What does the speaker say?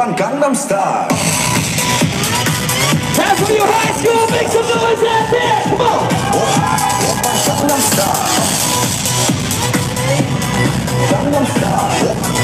Oppan Gangnam Style. That's for your high school, make some noise out there, come on! Oppan Gangnam Style. Gangnam Style.